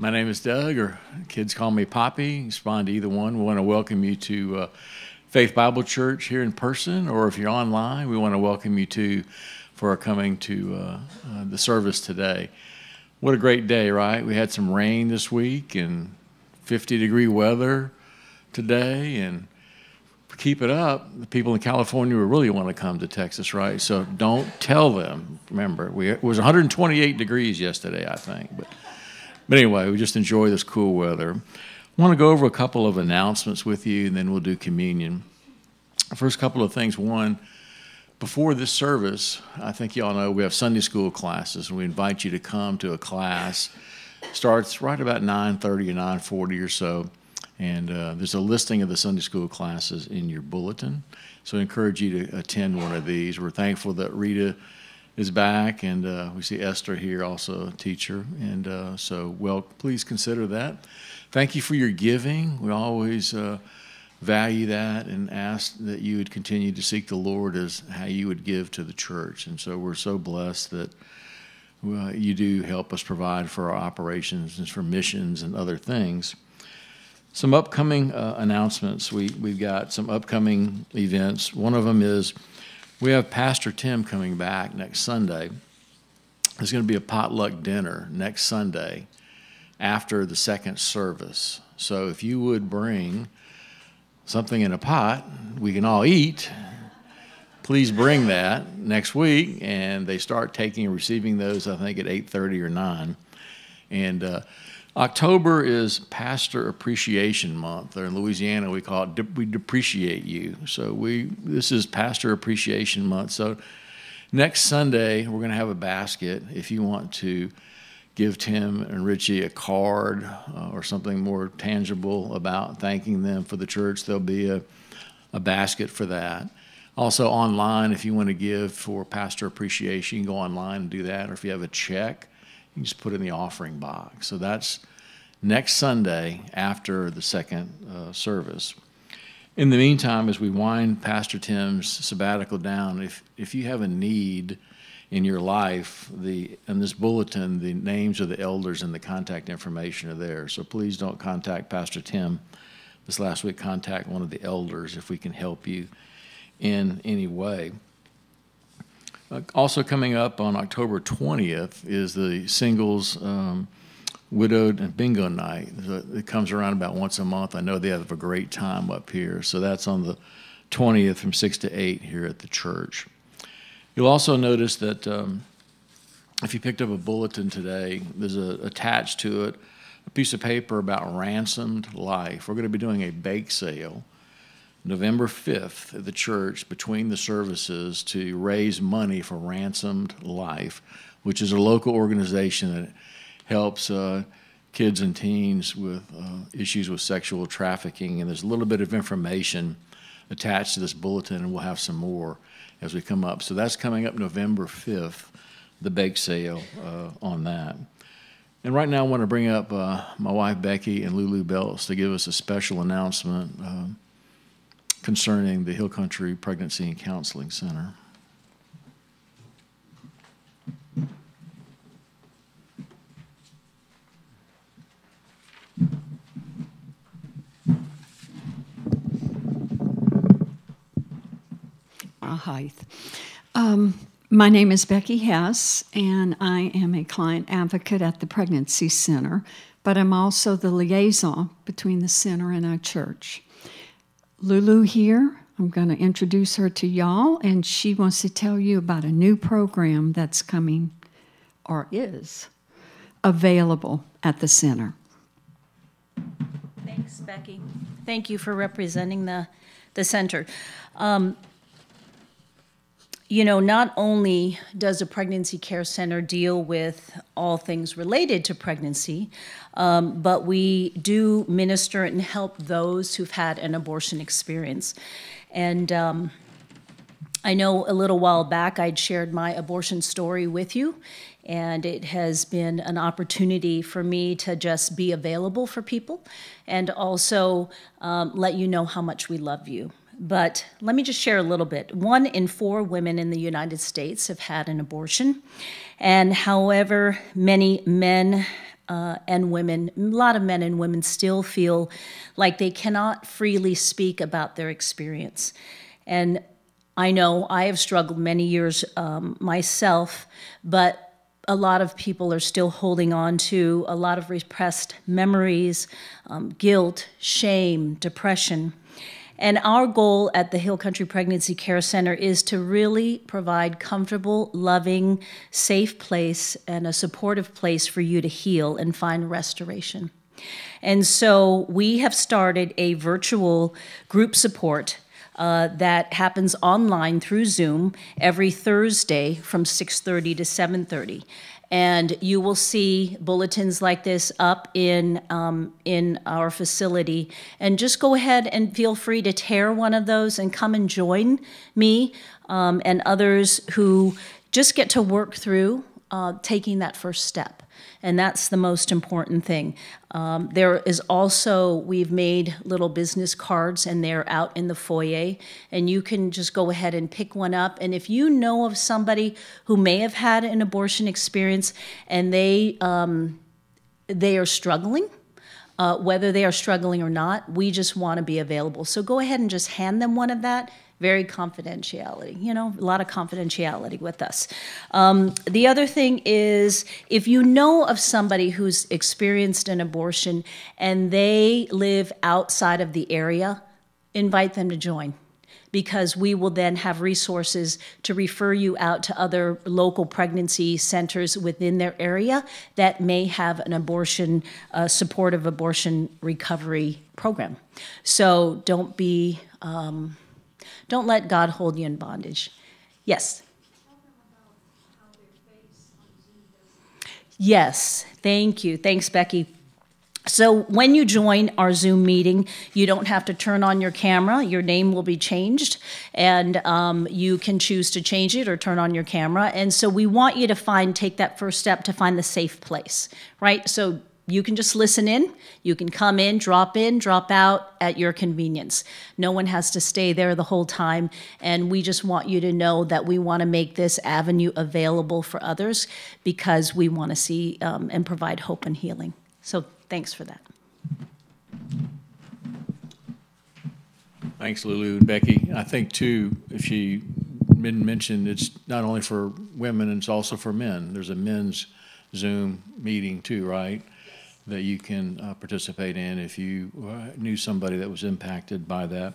My name is Doug, or kids call me Poppy. Respond to either one. We want to welcome you to uh, Faith Bible Church here in person, or if you're online, we want to welcome you to for coming to uh, uh, the service today. What a great day, right? We had some rain this week and 50 degree weather today, and keep it up, the people in California really want to come to Texas, right? So don't tell them. Remember, we, it was 128 degrees yesterday, I think, but. But anyway, we just enjoy this cool weather. I want to go over a couple of announcements with you, and then we'll do communion. First couple of things. One, before this service, I think y'all know we have Sunday school classes, and we invite you to come to a class. Starts right about 9:30 or 9:40 or so, and uh, there's a listing of the Sunday school classes in your bulletin. So I encourage you to attend one of these. We're thankful that Rita is back, and uh, we see Esther here, also a teacher. And uh, so, well, please consider that. Thank you for your giving. We always uh, value that and ask that you would continue to seek the Lord as how you would give to the church. And so, we're so blessed that uh, you do help us provide for our operations and for missions and other things. Some upcoming uh, announcements. We, we've got some upcoming events. One of them is we have Pastor Tim coming back next Sunday. There's going to be a potluck dinner next Sunday after the second service. So if you would bring something in a pot we can all eat, please bring that next week. And they start taking and receiving those, I think, at 8:30 or 9. And uh, October is Pastor Appreciation Month. There in Louisiana, we call it de- we depreciate you. So we this is Pastor Appreciation Month. So next Sunday we're going to have a basket. If you want to give Tim and Richie a card uh, or something more tangible about thanking them for the church, there'll be a a basket for that. Also online, if you want to give for Pastor Appreciation, you can go online and do that. Or if you have a check you just put it in the offering box. So that's next Sunday after the second uh, service. In the meantime, as we wind Pastor Tim's sabbatical down, if, if you have a need in your life, the in this bulletin, the names of the elders and the contact information are there. So please don't contact Pastor Tim this last week. Contact one of the elders if we can help you in any way. Uh, also coming up on October 20th is the singles um, widowed and bingo night. It comes around about once a month. I know they have a great time up here. So that's on the 20th from 6 to 8 here at the church. You'll also notice that um, if you picked up a bulletin today, there's a, attached to it a piece of paper about ransomed life. We're going to be doing a bake sale November 5th at the church between the services to raise money for Ransomed Life, which is a local organization that helps uh, kids and teens with uh, issues with sexual trafficking. And there's a little bit of information attached to this bulletin, and we'll have some more as we come up. So that's coming up November 5th, the bake sale uh, on that. And right now, I want to bring up uh, my wife Becky and Lulu Belts to give us a special announcement. Concerning the Hill Country Pregnancy and Counseling Center. Hi. Um, my name is Becky Hess, and I am a client advocate at the Pregnancy Center, but I'm also the liaison between the center and our church. Lulu here. I'm going to introduce her to y'all, and she wants to tell you about a new program that's coming or is available at the center. Thanks, Becky. Thank you for representing the, the center. Um, you know, not only does a pregnancy care center deal with all things related to pregnancy, um, but we do minister and help those who've had an abortion experience. And um, I know a little while back I'd shared my abortion story with you, and it has been an opportunity for me to just be available for people and also um, let you know how much we love you. But let me just share a little bit. One in four women in the United States have had an abortion. And however many men uh, and women, a lot of men and women still feel like they cannot freely speak about their experience. And I know I have struggled many years um, myself, but a lot of people are still holding on to a lot of repressed memories, um, guilt, shame, depression. And our goal at the Hill Country Pregnancy Care Center is to really provide comfortable, loving, safe place and a supportive place for you to heal and find restoration. And so we have started a virtual group support uh, that happens online through Zoom every Thursday from 6:30 to 7:30 and you will see bulletins like this up in um, in our facility. And just go ahead and feel free to tear one of those and come and join me um, and others who just get to work through uh, taking that first step and that's the most important thing. Um, there is also, we've made little business cards and they're out in the foyer, and you can just go ahead and pick one up. And if you know of somebody who may have had an abortion experience and they, um, they are struggling, uh, whether they are struggling or not, we just want to be available. So go ahead and just hand them one of that very confidentiality, you know, a lot of confidentiality with us. Um, the other thing is if you know of somebody who's experienced an abortion and they live outside of the area, invite them to join because we will then have resources to refer you out to other local pregnancy centers within their area that may have an abortion, uh, supportive abortion recovery program. So don't be. Um, don't let God hold you in bondage. Yes. Yes, thank you. Thanks, Becky. So, when you join our Zoom meeting, you don't have to turn on your camera. Your name will be changed, and um, you can choose to change it or turn on your camera. And so, we want you to find, take that first step to find the safe place, right? So, you can just listen in. You can come in, drop in, drop out at your convenience. No one has to stay there the whole time. And we just want you to know that we want to make this avenue available for others because we want to see um, and provide hope and healing. So thanks for that. Thanks, Lulu and Becky. I think, too, if she didn't mention, it's not only for women, it's also for men. There's a men's Zoom meeting, too, right? That you can uh, participate in if you uh, knew somebody that was impacted by that.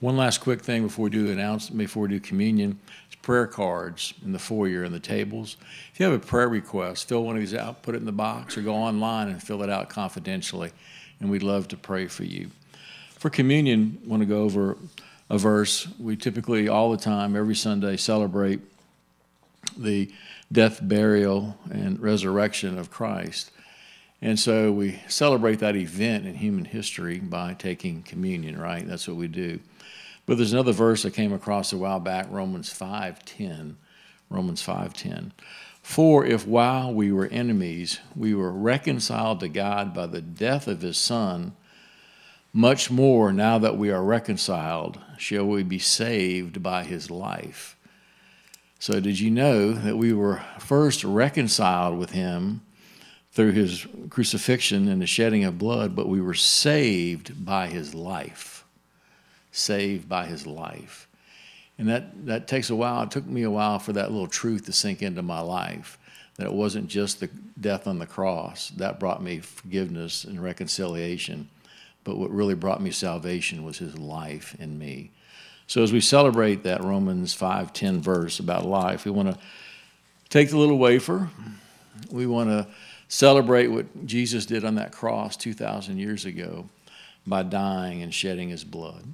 One last quick thing before we do announce before we do communion it's prayer cards in the foyer and the tables. If you have a prayer request, fill one of these out, put it in the box, or go online and fill it out confidentially, and we'd love to pray for you. For communion, I want to go over a verse. We typically all the time, every Sunday, celebrate the death, burial, and resurrection of Christ. And so we celebrate that event in human history by taking communion, right? That's what we do. But there's another verse I came across a while back, Romans 5:10. Romans 5:10. For if while we were enemies, we were reconciled to God by the death of his son, much more now that we are reconciled, shall we be saved by his life. So did you know that we were first reconciled with him? Through his crucifixion and the shedding of blood, but we were saved by his life. Saved by his life. And that, that takes a while. It took me a while for that little truth to sink into my life that it wasn't just the death on the cross that brought me forgiveness and reconciliation, but what really brought me salvation was his life in me. So as we celebrate that Romans 5:10 verse about life, we want to take the little wafer. We want to celebrate what Jesus did on that cross 2,000 years ago by dying and shedding his blood.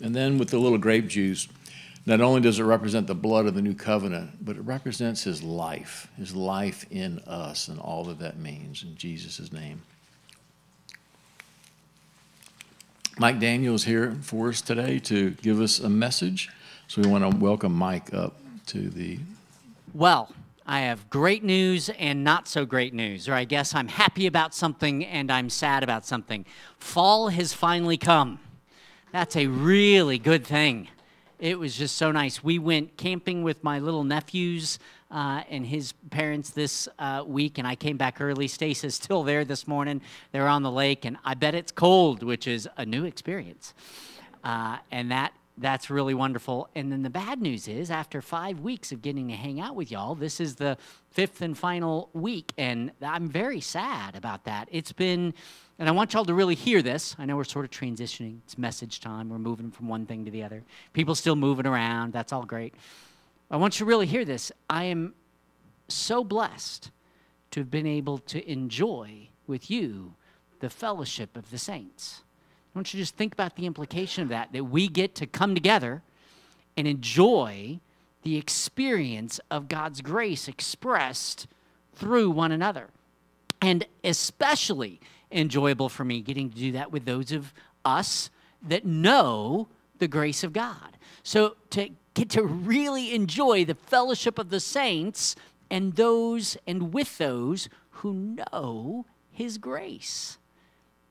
And then with the little grape juice, not only does it represent the blood of the new covenant, but it represents his life, his life in us, and all that that means in Jesus' name. Mike Daniels here for us today to give us a message. So we want to welcome Mike up to the. Well, I have great news and not so great news, or I guess I'm happy about something and I'm sad about something. Fall has finally come. That's a really good thing. It was just so nice. We went camping with my little nephews uh, and his parents this uh, week, and I came back early. Stace is still there this morning. They're on the lake, and I bet it's cold, which is a new experience. Uh, and that that's really wonderful. And then the bad news is, after five weeks of getting to hang out with y'all, this is the fifth and final week, and I'm very sad about that. It's been, and I want y'all to really hear this. I know we're sort of transitioning. It's message time. We're moving from one thing to the other. People still moving around. That's all great. I want you to really hear this. I am so blessed to have been able to enjoy with you the fellowship of the saints. Want you to just think about the implication of that, that we get to come together and enjoy the experience of God's grace expressed through one another. And especially enjoyable for me getting to do that with those of us that know the grace of God. So to get to really enjoy the fellowship of the saints and those and with those who know his grace.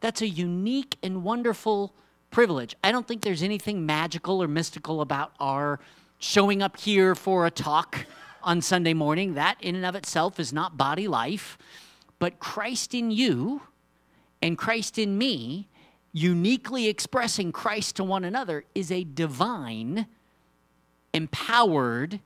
That's a unique and wonderful privilege. I don't think there's anything magical or mystical about our showing up here for a talk on Sunday morning. That, in and of itself, is not body life. But Christ in you and Christ in me, uniquely expressing Christ to one another, is a divine, empowered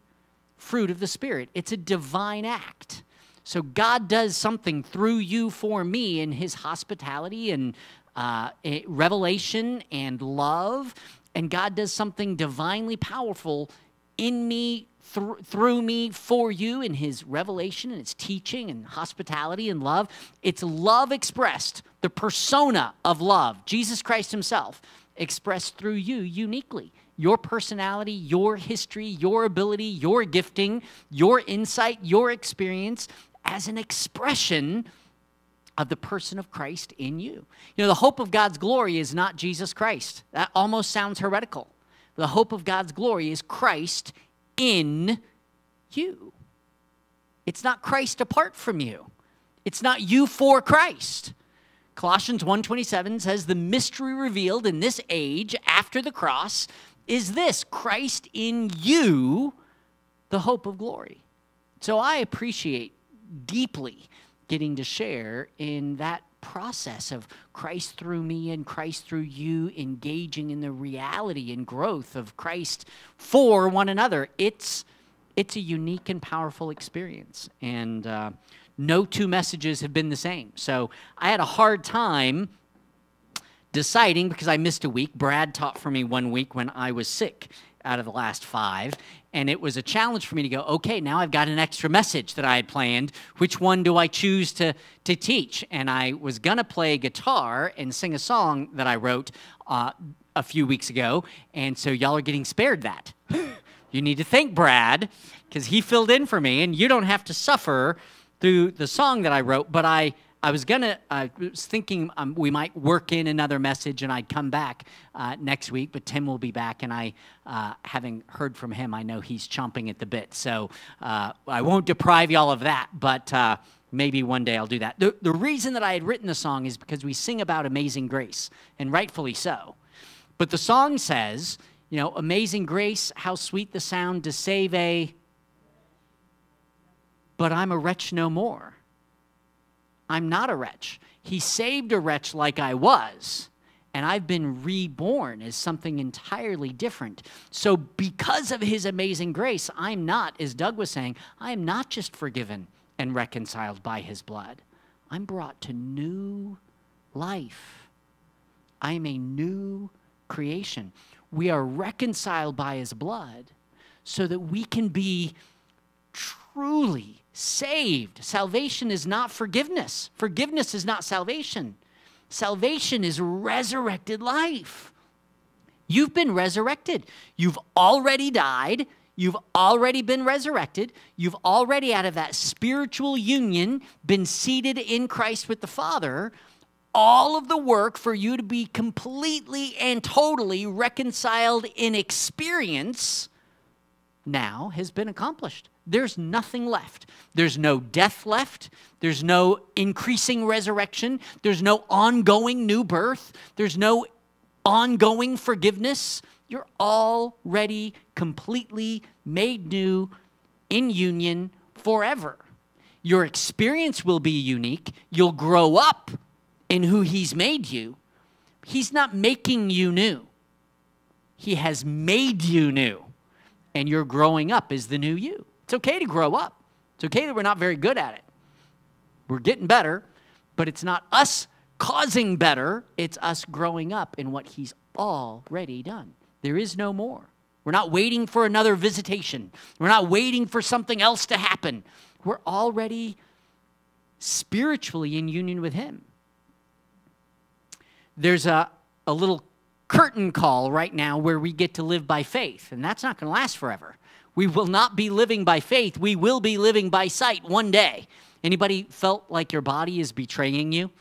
fruit of the Spirit. It's a divine act. So God does something through you for me in his hospitality and uh, eh, revelation and love. And God does something divinely powerful in me, th- through me, for you in his revelation and his teaching and hospitality and love. It's love expressed, the persona of love, Jesus Christ himself, expressed through you uniquely your personality, your history, your ability, your gifting, your insight, your experience as an expression of the person of Christ in you. You know, the hope of God's glory is not Jesus Christ. That almost sounds heretical. The hope of God's glory is Christ in you. It's not Christ apart from you. It's not you for Christ. Colossians 1:27 says the mystery revealed in this age after the cross is this Christ in you the hope of glory. So I appreciate deeply getting to share in that process of Christ through me and Christ through you, engaging in the reality and growth of Christ for one another. It's it's a unique and powerful experience, and uh, no two messages have been the same. So I had a hard time deciding because I missed a week. Brad taught for me one week when I was sick out of the last five. And it was a challenge for me to go, okay, now I've got an extra message that I had planned. Which one do I choose to, to teach? And I was going to play guitar and sing a song that I wrote uh, a few weeks ago. And so y'all are getting spared that. you need to thank Brad because he filled in for me, and you don't have to suffer through the song that I wrote, but I I was gonna, I was thinking um, we might work in another message and I'd come back uh, next week, but Tim will be back, and I, uh, having heard from him, I know he's chomping at the bit. So uh, I won't deprive y'all of that, but uh, maybe one day I'll do that. The, the reason that I had written the song is because we sing about amazing grace, and rightfully so. But the song says, you know, amazing grace, how sweet the sound to save a, but I'm a wretch no more. I'm not a wretch. He saved a wretch like I was, and I've been reborn as something entirely different. So, because of his amazing grace, I'm not, as Doug was saying, I am not just forgiven and reconciled by his blood. I'm brought to new life. I am a new creation. We are reconciled by his blood so that we can be truly saved. Salvation is not forgiveness, forgiveness is not salvation. Salvation is resurrected life. You've been resurrected. You've already died. You've already been resurrected. You've already, out of that spiritual union, been seated in Christ with the Father. All of the work for you to be completely and totally reconciled in experience now has been accomplished there's nothing left. There's no death left. There's no increasing resurrection. There's no ongoing new birth. There's no ongoing forgiveness. You're already completely made new in union forever. Your experience will be unique. You'll grow up in who He's made you. He's not making you new, He has made you new. And your growing up is the new you. It's okay to grow up. It's okay that we're not very good at it. We're getting better, but it's not us causing better, it's us growing up in what He's already done. There is no more. We're not waiting for another visitation. We're not waiting for something else to happen. We're already spiritually in union with Him. There's a, a little curtain call right now where we get to live by faith, and that's not going to last forever. We will not be living by faith. We will be living by sight one day. Anybody felt like your body is betraying you?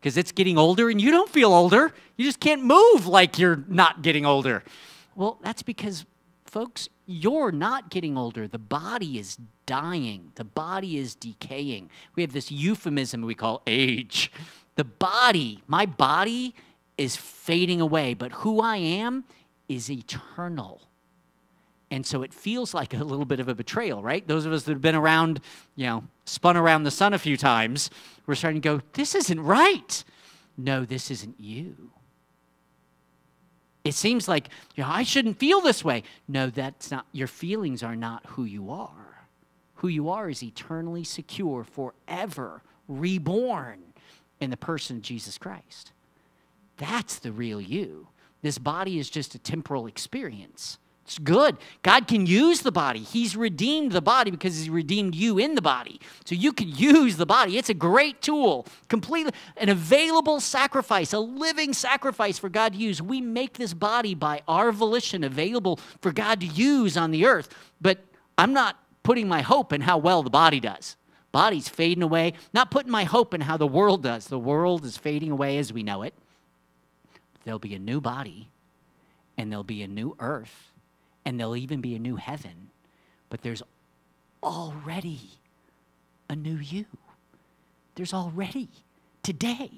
Because it's getting older and you don't feel older. You just can't move like you're not getting older. Well, that's because, folks, you're not getting older. The body is dying, the body is decaying. We have this euphemism we call age. The body, my body, is fading away, but who I am is eternal. And so it feels like a little bit of a betrayal, right? Those of us that have been around, you know, spun around the sun a few times, we're starting to go, this isn't right. No, this isn't you. It seems like, you know, I shouldn't feel this way. No, that's not, your feelings are not who you are. Who you are is eternally secure, forever reborn in the person of Jesus Christ. That's the real you. This body is just a temporal experience. It's good. God can use the body. He's redeemed the body because He's redeemed you in the body. So you can use the body. It's a great tool, completely an available sacrifice, a living sacrifice for God to use. We make this body by our volition available for God to use on the earth. But I'm not putting my hope in how well the body does. Body's fading away. Not putting my hope in how the world does. The world is fading away as we know it. There'll be a new body, and there'll be a new earth and there'll even be a new heaven. But there's already a new you. There's already today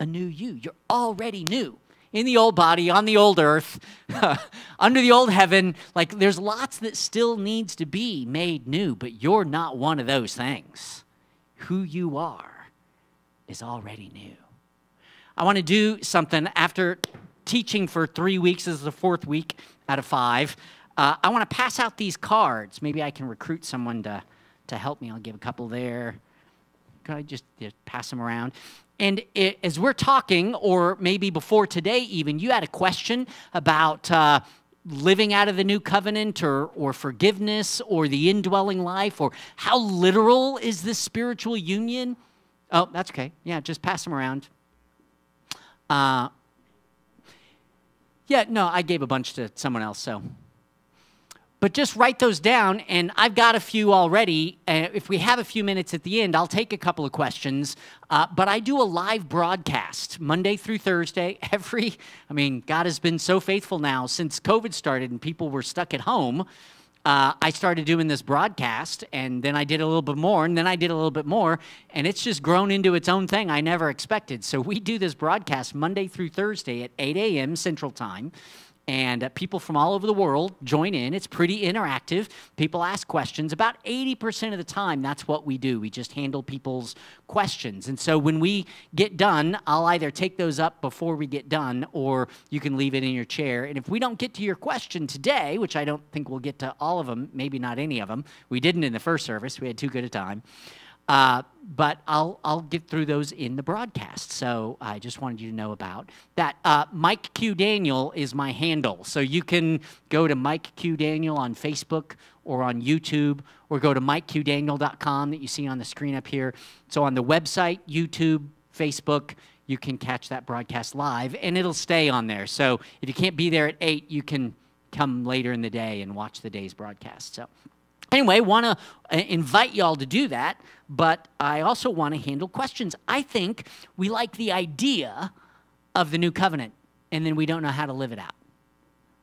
a new you. You're already new in the old body, on the old earth, under the old heaven. Like there's lots that still needs to be made new, but you're not one of those things. Who you are is already new. I want to do something after teaching for three weeks. This is the fourth week out of five. Uh, I want to pass out these cards. Maybe I can recruit someone to, to help me. I'll give a couple there. Could I just, just pass them around? And it, as we're talking, or maybe before today even, you had a question about uh, living out of the new covenant or, or forgiveness or the indwelling life or how literal is this spiritual union? Oh, that's okay. Yeah, just pass them around. Uh, yeah, no, I gave a bunch to someone else, so but just write those down, and I've got a few already. Uh, if we have a few minutes at the end, I'll take a couple of questions. Uh, but I do a live broadcast Monday through Thursday. Every, I mean, God has been so faithful now since COVID started and people were stuck at home. Uh, I started doing this broadcast, and then I did a little bit more, and then I did a little bit more, and it's just grown into its own thing I never expected. So we do this broadcast Monday through Thursday at 8 a.m. Central Time and uh, people from all over the world join in. It's pretty interactive. People ask questions. About 80% of the time, that's what we do. We just handle people's questions. And so when we get done, I'll either take those up before we get done or you can leave it in your chair. And if we don't get to your question today, which I don't think we'll get to all of them, maybe not any of them, we didn't in the first service, we had too good a time. Uh, but I'll, I'll get through those in the broadcast. So I just wanted you to know about that. Uh, Mike Q. Daniel is my handle. So you can go to Mike Q. Daniel on Facebook or on YouTube or go to MikeQDaniel.com that you see on the screen up here. So on the website, YouTube, Facebook, you can catch that broadcast live and it'll stay on there. So if you can't be there at 8, you can come later in the day and watch the day's broadcast. So Anyway, want to uh, invite y'all to do that, but I also want to handle questions. I think we like the idea of the new covenant, and then we don't know how to live it out.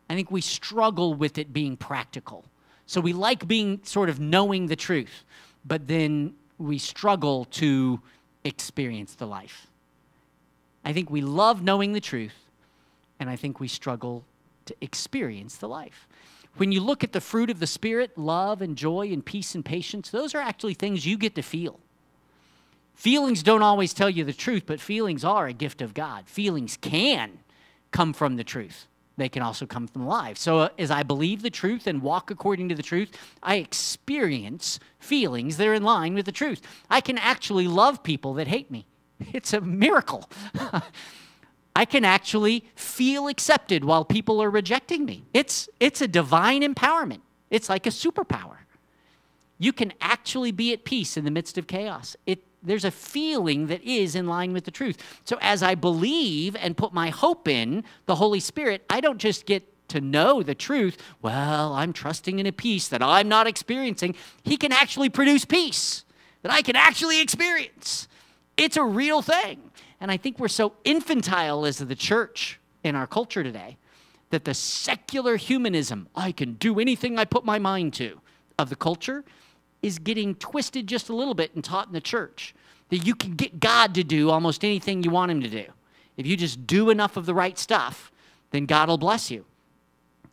I think we struggle with it being practical. So we like being sort of knowing the truth, but then we struggle to experience the life. I think we love knowing the truth, and I think we struggle to experience the life. When you look at the fruit of the Spirit, love and joy and peace and patience, those are actually things you get to feel. Feelings don't always tell you the truth, but feelings are a gift of God. Feelings can come from the truth. They can also come from life. So, uh, as I believe the truth and walk according to the truth, I experience feelings that are in line with the truth. I can actually love people that hate me. It's a miracle. I can actually feel accepted while people are rejecting me. It's, it's a divine empowerment, it's like a superpower. You can actually be at peace in the midst of chaos. It, there's a feeling that is in line with the truth. So, as I believe and put my hope in the Holy Spirit, I don't just get to know the truth. Well, I'm trusting in a peace that I'm not experiencing. He can actually produce peace that I can actually experience. It's a real thing. And I think we're so infantile as the church in our culture today that the secular humanism, I can do anything I put my mind to, of the culture is getting twisted just a little bit and taught in the church. That you can get God to do almost anything you want Him to do. If you just do enough of the right stuff, then God will bless you.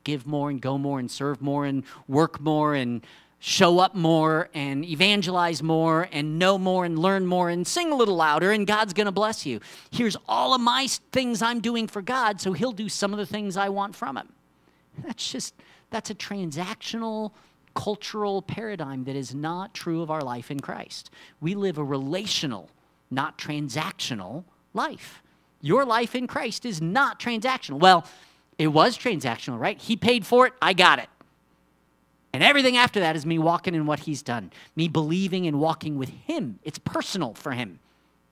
Give more and go more and serve more and work more and show up more and evangelize more and know more and learn more and sing a little louder, and God's going to bless you. Here's all of my things I'm doing for God, so He'll do some of the things I want from Him. That's just, that's a transactional cultural paradigm that is not true of our life in Christ. We live a relational, not transactional life. Your life in Christ is not transactional. Well, it was transactional, right? He paid for it, I got it. And everything after that is me walking in what he's done, me believing and walking with him. It's personal for him.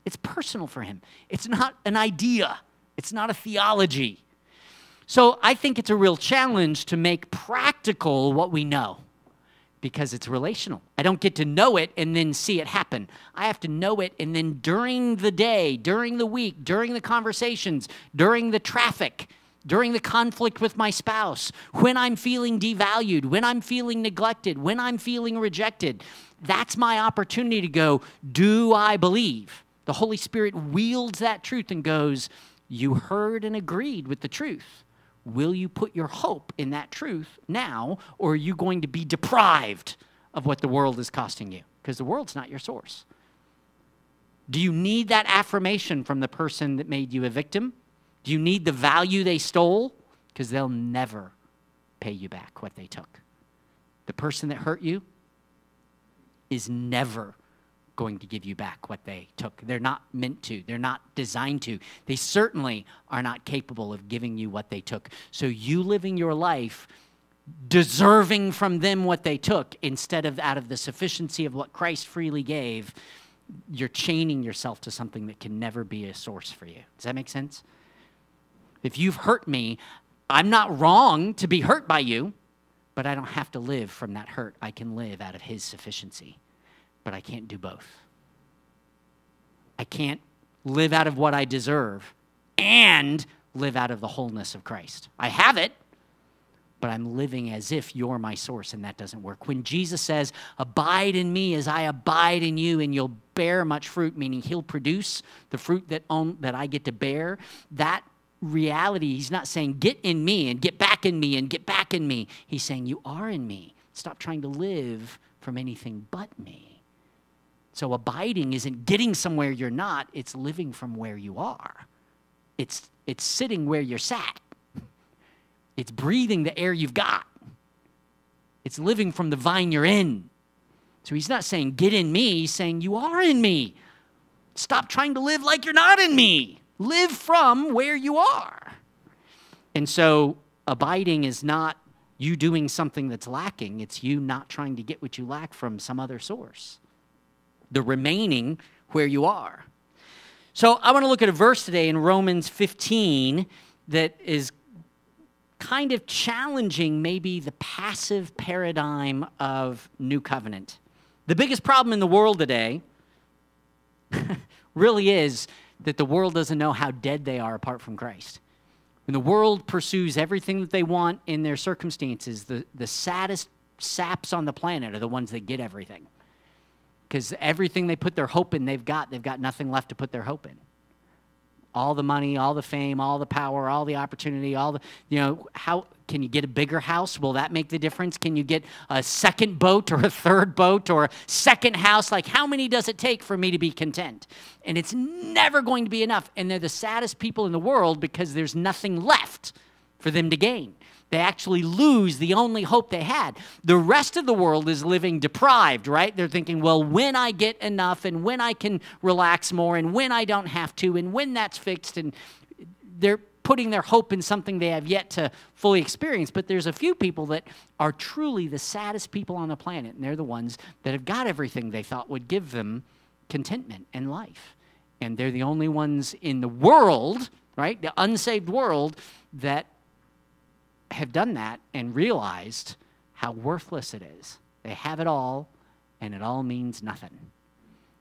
It's personal for him. It's not an idea, it's not a theology. So I think it's a real challenge to make practical what we know because it's relational. I don't get to know it and then see it happen. I have to know it and then during the day, during the week, during the conversations, during the traffic, during the conflict with my spouse, when I'm feeling devalued, when I'm feeling neglected, when I'm feeling rejected. That's my opportunity to go, Do I believe? The Holy Spirit wields that truth and goes, You heard and agreed with the truth. Will you put your hope in that truth now, or are you going to be deprived of what the world is costing you? Because the world's not your source. Do you need that affirmation from the person that made you a victim? Do you need the value they stole? Because they'll never pay you back what they took. The person that hurt you is never going to give you back what they took. They're not meant to, they're not designed to. They certainly are not capable of giving you what they took. So you living your life deserving from them what they took instead of out of the sufficiency of what Christ freely gave, you're chaining yourself to something that can never be a source for you. Does that make sense? If you've hurt me, I'm not wrong to be hurt by you, but I don't have to live from that hurt. I can live out of His sufficiency, but I can't do both. I can't live out of what I deserve and live out of the wholeness of Christ. I have it, but I'm living as if you're my source, and that doesn't work. When Jesus says, Abide in me as I abide in you, and you'll bear much fruit, meaning He'll produce the fruit that, on, that I get to bear, that reality. He's not saying, get in me and get back in me and get back in me. He's saying, you are in me. Stop trying to live from anything but me. So abiding isn't getting somewhere you're not, it's living from where you are. It's, it's sitting where you're sat. It's breathing the air you've got. It's living from the vine you're in. So he's not saying, get in me. He's saying, you are in me. Stop trying to live like you're not in me. Live from where you are. And so abiding is not you doing something that's lacking, it's you not trying to get what you lack from some other source. The remaining where you are. So I want to look at a verse today in Romans 15 that is kind of challenging maybe the passive paradigm of new covenant. The biggest problem in the world today really is that the world doesn't know how dead they are apart from Christ. When the world pursues everything that they want in their circumstances, the, the saddest saps on the planet are the ones that get everything. Because everything they put their hope in, they've got, they've got nothing left to put their hope in. All the money, all the fame, all the power, all the opportunity, all the, you know, how can you get a bigger house? Will that make the difference? Can you get a second boat or a third boat or a second house? Like, how many does it take for me to be content? And it's never going to be enough. And they're the saddest people in the world because there's nothing left for them to gain. They actually lose the only hope they had. The rest of the world is living deprived, right? They're thinking, well, when I get enough and when I can relax more and when I don't have to and when that's fixed, and they're putting their hope in something they have yet to fully experience. But there's a few people that are truly the saddest people on the planet, and they're the ones that have got everything they thought would give them contentment and life. And they're the only ones in the world, right, the unsaved world, that have done that and realized how worthless it is. They have it all, and it all means nothing.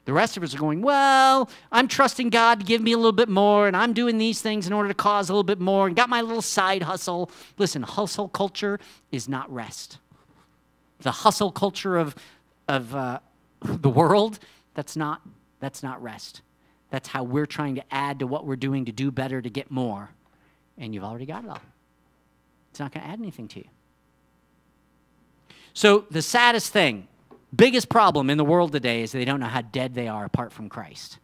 The rest of us are going, Well, I'm trusting God to give me a little bit more, and I'm doing these things in order to cause a little bit more, and got my little side hustle. Listen, hustle culture is not rest. The hustle culture of, of uh, the world, that's not, that's not rest. That's how we're trying to add to what we're doing to do better, to get more. And you've already got it all. It's not going to add anything to you. So, the saddest thing, biggest problem in the world today is they don't know how dead they are apart from Christ.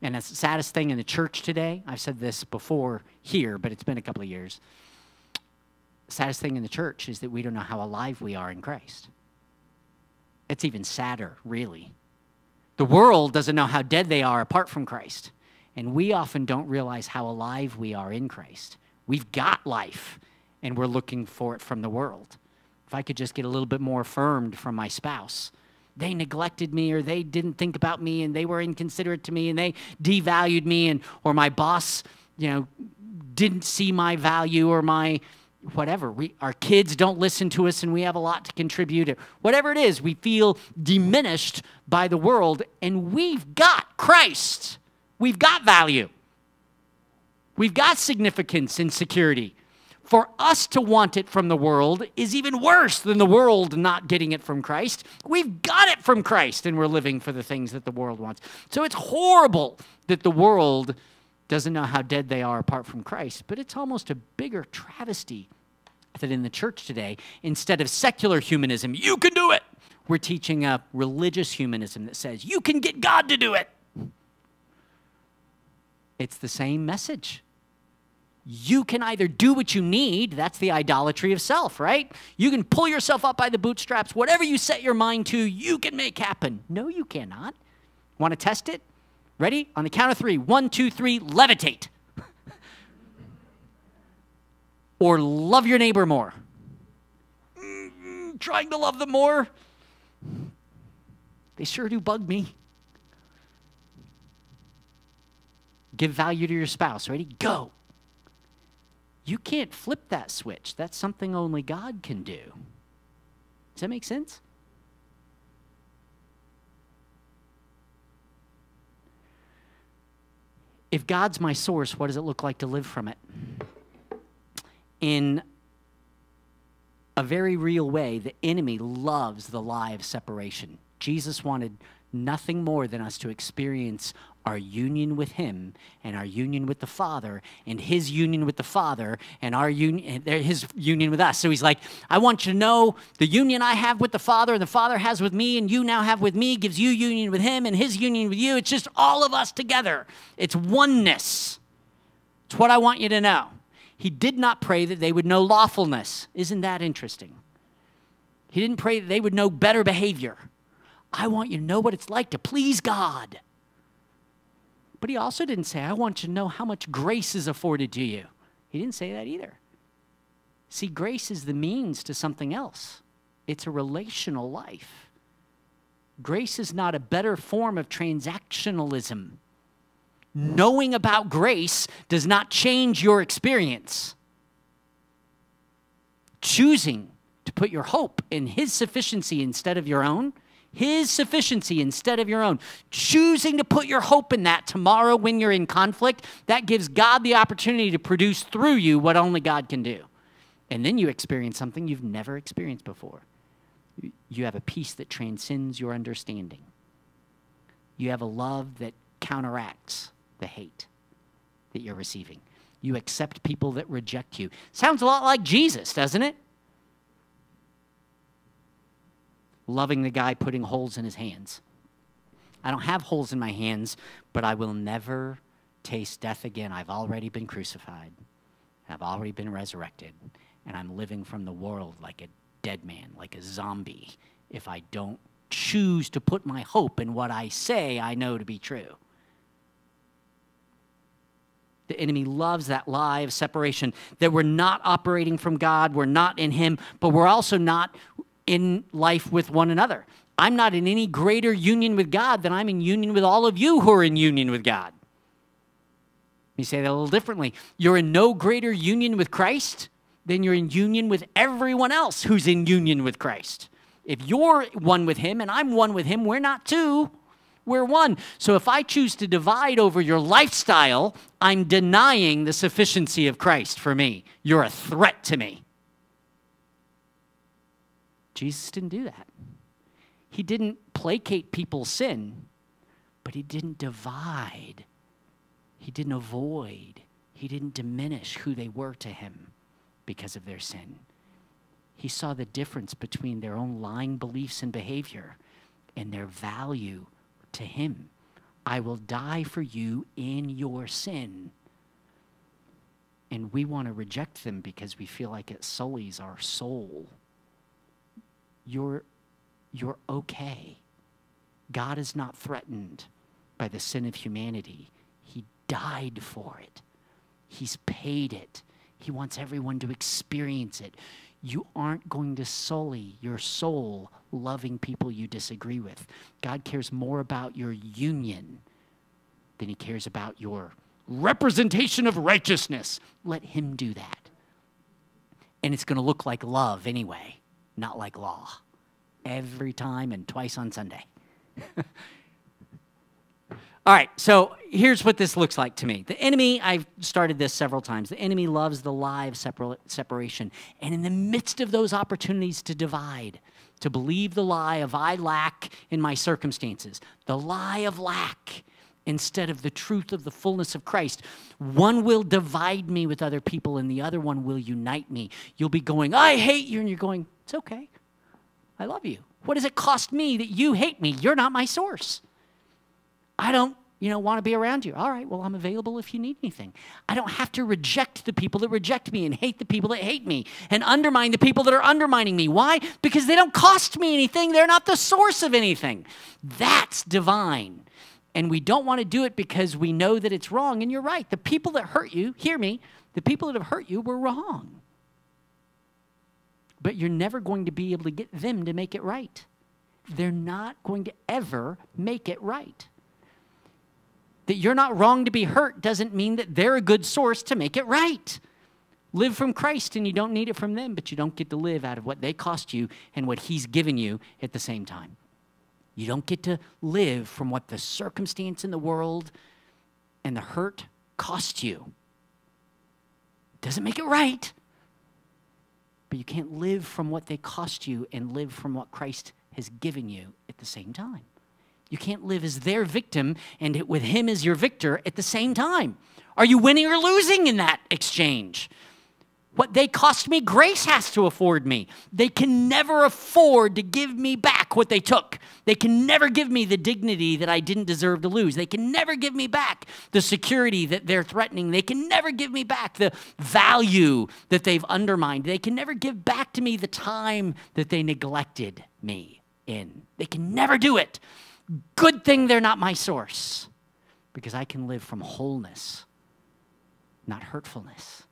And that's the saddest thing in the church today. I've said this before here, but it's been a couple of years. The saddest thing in the church is that we don't know how alive we are in Christ. It's even sadder, really. The world doesn't know how dead they are apart from Christ. And we often don't realize how alive we are in Christ. We've got life and we're looking for it from the world. If I could just get a little bit more affirmed from my spouse, they neglected me or they didn't think about me and they were inconsiderate to me and they devalued me and or my boss, you know, didn't see my value or my whatever. We, our kids don't listen to us and we have a lot to contribute. Whatever it is, we feel diminished by the world and we've got Christ. We've got value. We've got significance and security for us to want it from the world is even worse than the world not getting it from Christ. We've got it from Christ and we're living for the things that the world wants. So it's horrible that the world doesn't know how dead they are apart from Christ, but it's almost a bigger travesty that in the church today, instead of secular humanism, you can do it, we're teaching a religious humanism that says you can get God to do it. It's the same message you can either do what you need, that's the idolatry of self, right? You can pull yourself up by the bootstraps. Whatever you set your mind to, you can make happen. No, you cannot. Want to test it? Ready? On the count of three: one, two, three. levitate. or love your neighbor more. Mm, trying to love them more. They sure do bug me. Give value to your spouse. Ready? Go. You can't flip that switch. That's something only God can do. Does that make sense? If God's my source, what does it look like to live from it? In a very real way, the enemy loves the lie of separation. Jesus wanted nothing more than us to experience our union with him and our union with the father and his union with the father and our union his union with us. So he's like i want you to know the union i have with the father and the father has with me and you now have with me gives you union with him and his union with you. It's just all of us together. It's oneness. It's what i want you to know. He did not pray that they would know lawfulness. Isn't that interesting? He didn't pray that they would know better behavior. I want you to know what it's like to please God. But he also didn't say, I want you to know how much grace is afforded to you. He didn't say that either. See, grace is the means to something else, it's a relational life. Grace is not a better form of transactionalism. Knowing about grace does not change your experience. Choosing to put your hope in His sufficiency instead of your own his sufficiency instead of your own. Choosing to put your hope in that tomorrow when you're in conflict, that gives God the opportunity to produce through you what only God can do. And then you experience something you've never experienced before. You have a peace that transcends your understanding. You have a love that counteracts the hate. that you're receiving. You accept people that reject you. Sounds a lot like Jesus, doesn't it? Loving the guy putting holes in his hands. I don't have holes in my hands, but I will never taste death again. I've already been crucified, I've already been resurrected, and I'm living from the world like a dead man, like a zombie, if I don't choose to put my hope in what I say I know to be true. The enemy loves that lie of separation that we're not operating from God, we're not in Him, but we're also not in life with one another. I'm not in any greater union with God than I'm in union with all of you who are in union with God. Let me say that a little differently. You're in no greater union with Christ than you're in union with everyone else who's in union with Christ. If you're one with Him and I'm one with Him, we're not two. We're one. So if I choose to divide over your lifestyle, I'm denying the sufficiency of Christ for me. You're a threat to me. Jesus didn't do that. He didn't placate people's sin, but he didn't divide. He didn't avoid. He didn't diminish who they were to him because of their sin. He saw the difference between their own lying beliefs and behavior and their value to him. I will die for you in your sin. And we want to reject them because we feel like it sullies our soul. You're, you're okay. God is not threatened by the sin of humanity. He died for it, He's paid it. He wants everyone to experience it. You aren't going to sully your soul loving people you disagree with. God cares more about your union than he cares about your representation of righteousness. Let him do that. And it's going to look like love anyway, not like law. Every time and twice on Sunday. All right, so here's what this looks like to me. The enemy, I've started this several times, the enemy loves the lie of separa- separation. And in the midst of those opportunities to divide, to believe the lie of I lack in my circumstances, the lie of lack instead of the truth of the fullness of Christ, one will divide me with other people and the other one will unite me. You'll be going, I hate you, and you're going, it's okay. I love you. What does it cost me that you hate me? You're not my source. I don't, you know, want to be around you. All right, well, I'm available if you need anything. I don't have to reject the people that reject me and hate the people that hate me and undermine the people that are undermining me. Why? Because they don't cost me anything. They're not the source of anything. That's divine. And we don't want to do it because we know that it's wrong. And you're right. The people that hurt you, hear me, the people that have hurt you were wrong. But you're never going to be able to get them to make it right. They're not going to ever make it right. That you're not wrong to be hurt doesn't mean that they're a good source to make it right. Live from Christ and you don't need it from them, but you don't get to live out of what they cost you and what He's given you at the same time. You don't get to live from what the circumstance in the world and the hurt cost you. Doesn't make it right. But you can't live from what they cost you and live from what Christ has given you at the same time. You can't live as their victim and with him as your victor at the same time. Are you winning or losing in that exchange? What they cost me, grace has to afford me. They can never afford to give me back what they took. They can never give me the dignity that I didn't deserve to lose. They can never give me back the security that they're threatening. They can never give me back the value that they've undermined. They can never give back to me the time that they neglected me in. They can never do it. Good thing they're not my source because I can live from wholeness, not hurtfulness.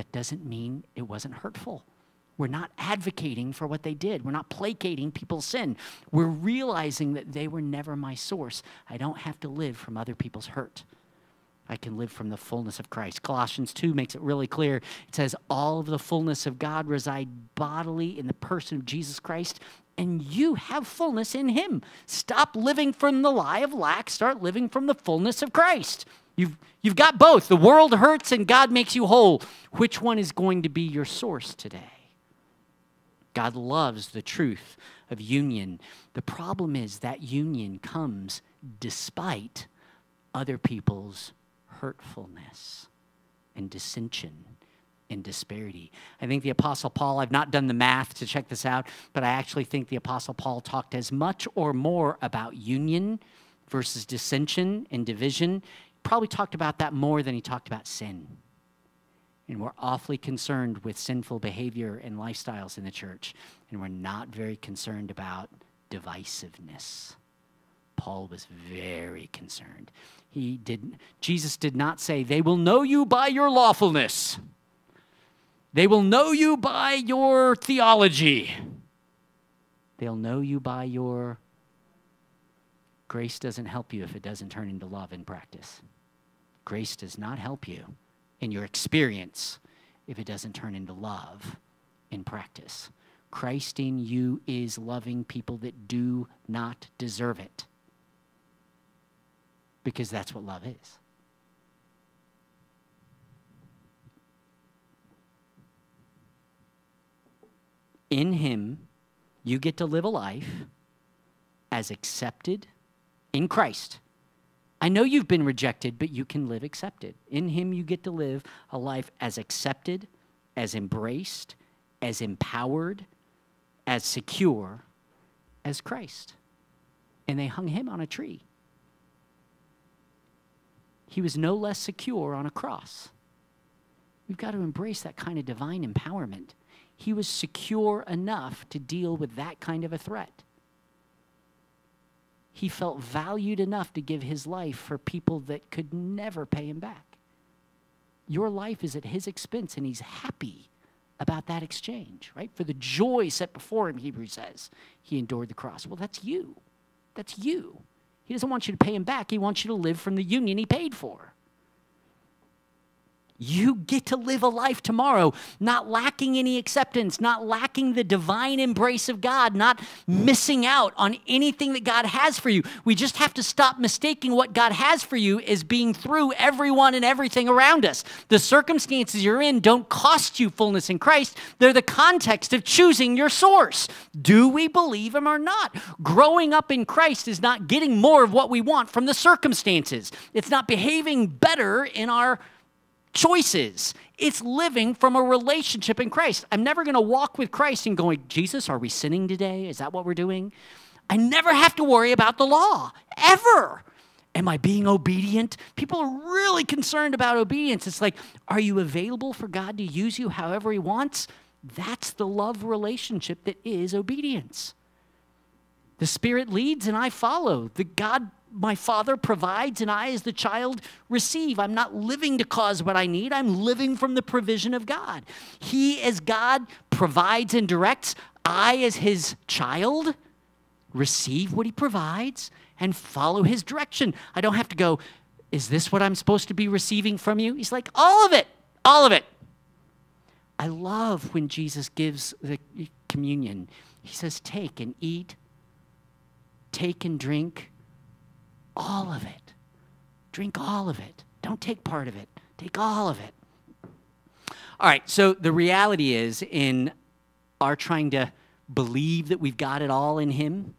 That doesn't mean it wasn't hurtful. We're not advocating for what they did. We're not placating people's sin. We're realizing that they were never my source. I don't have to live from other people's hurt. I can live from the fullness of Christ. Colossians 2 makes it really clear. It says, All of the fullness of God reside bodily in the person of Jesus Christ, and you have fullness in him. Stop living from the lie of lack, start living from the fullness of Christ. You've, you've got both. The world hurts and God makes you whole. Which one is going to be your source today? God loves the truth of union. The problem is that union comes despite other people's hurtfulness and dissension and disparity. I think the Apostle Paul, I've not done the math to check this out, but I actually think the Apostle Paul talked as much or more about union versus dissension and division. Probably talked about that more than he talked about sin. And we're awfully concerned with sinful behavior and lifestyles in the church, and we're not very concerned about divisiveness. Paul was very concerned. He didn't. Jesus did not say, "They will know you by your lawfulness." They will know you by your theology. They'll know you by your grace doesn't help you if it doesn't turn into love in practice. Grace does not help you in your experience if it doesn't turn into love in practice. Christ in you is loving people that do not deserve it. Because that's what love is. In Him, you get to live a life as accepted in Christ. I know you've been rejected, but you can live accepted. In Him, you get to live a life as accepted, as embraced, as empowered, as secure as Christ. And they hung Him on a tree. He was no less secure on a cross. We've got to embrace that kind of divine empowerment he was secure enough to deal with that kind of a threat. He felt valued enough to give his life for people that could never pay him back. Your life is at his expense, and he's happy about that exchange, right? For the joy set before him, Hebrews says, he endured the cross. Well, that's you. That's you. He doesn't want you to pay him back, he wants you to live from the union he paid for. You get to live a life tomorrow not lacking any acceptance, not lacking the divine embrace of God, not missing out on anything that God has for you. We just have to stop mistaking what God has for you as being through everyone and everything around us. The circumstances you're in don't cost you fullness in Christ, they're the context of choosing your source. Do we believe Him or not? Growing up in Christ is not getting more of what we want from the circumstances, it's not behaving better in our choices. It's living from a relationship in Christ. I'm never going to walk with Christ and going, Jesus, are we sinning today? Is that what we're doing? I never have to worry about the law, ever. Am I being obedient? People are really concerned about obedience. It's like, are you available for God to use you however He wants? That's the love relationship that is obedience. The Spirit leads and I follow. The God my father provides and I, as the child, receive. I'm not living to cause what I need, I'm living from the provision of God. He, as God, provides and directs. I, as his child, receive what he provides and follow his direction. I don't have to go, Is this what I'm supposed to be receiving from you? He's like, All of it, all of it. I love when Jesus gives the communion. He says, Take and eat, take and drink all of it. Drink all of it. Don't take part of it, take all of it. All right, so the reality is in our trying to believe that we've got it all in Him,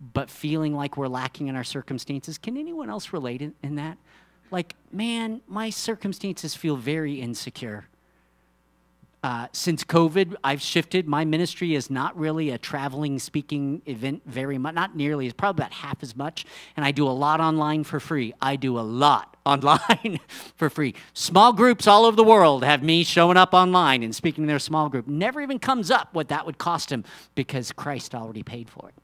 but feeling like we're lacking in our circumstances. Can anyone else relate in, in that? Like, man, my circumstances feel very insecure. Uh, since COVID, I've shifted. My ministry is not really a traveling speaking event very much, not nearly, it's probably about half as much. And I do a lot online for free. I do a lot online for free. Small groups all over the world have me showing up online and speaking to their small group. Never even comes up what that would cost them because Christ already paid for it.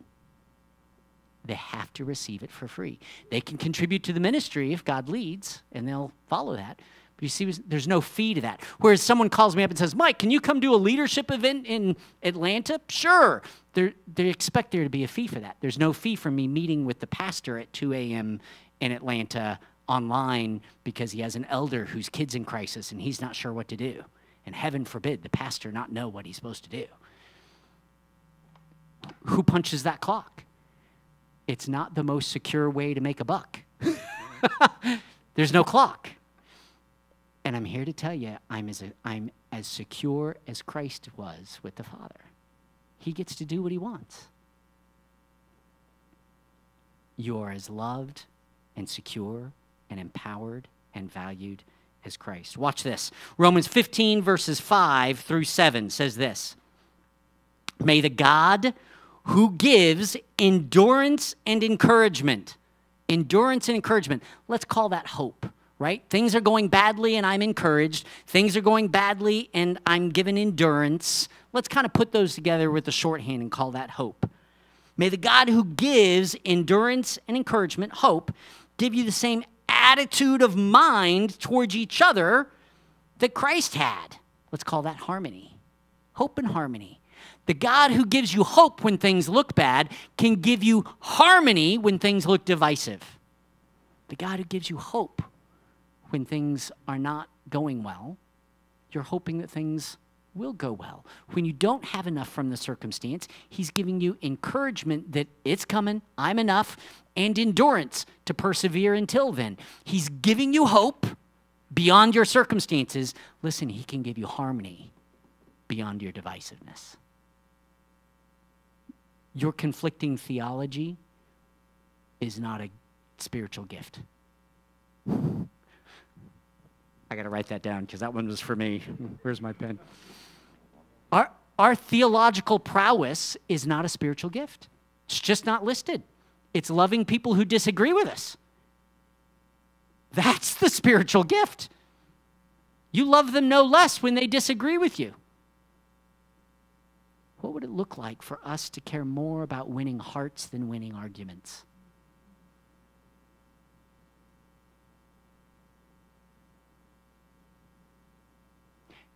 They have to receive it for free. They can contribute to the ministry if God leads, and they'll follow that you see, there's no fee to that. Whereas someone calls me up and says, Mike, can you come do a leadership event in Atlanta? Sure. They're, they expect there to be a fee for that. There's no fee for me meeting with the pastor at 2 a.m. in Atlanta online because he has an elder whose kid's in crisis and he's not sure what to do. And heaven forbid the pastor not know what he's supposed to do. Who punches that clock? It's not the most secure way to make a buck. There's no clock. And I'm here to tell you, I'm as, a, I'm as secure as Christ was with the Father. He gets to do what he wants. You are as loved and secure and empowered and valued as Christ. Watch this. Romans 15, verses 5 through 7 says this May the God who gives endurance and encouragement, endurance and encouragement, let's call that hope, right? Things are going badly and I'm encouraged. Things are going badly and I'm given endurance. Let's kind of put those together with the shorthand and call that hope. May the God who gives endurance and encouragement, hope, give you the same attitude of mind towards each other that Christ had. Let's call that harmony. Hope and harmony. The God who gives you hope when things look bad can give you harmony when things look divisive. The God who gives you hope when things are not going well, you're hoping that things will go well. When you don't have enough from the circumstance, He's giving you encouragement that it's coming, I'm enough, and endurance to persevere until then. He's giving you hope beyond your circumstances. Listen, He can give you harmony beyond your divisiveness. Your conflicting theology is not a spiritual gift. I got to write that down because that one was for me. Where's my pen? Our, our theological prowess is not a spiritual gift, it's just not listed. It's loving people who disagree with us. That's the spiritual gift. You love them no less when they disagree with you. What would it look like for us to care more about winning hearts than winning arguments?